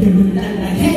Yeah.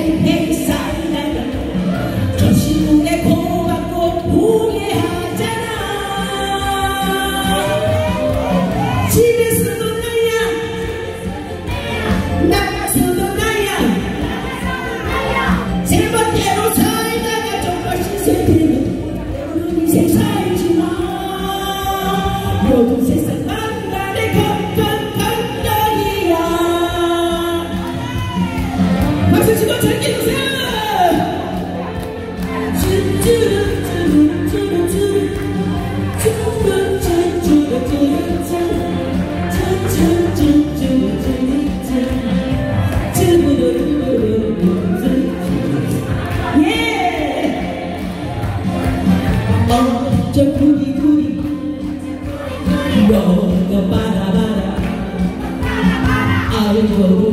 너가 바라바라 아이고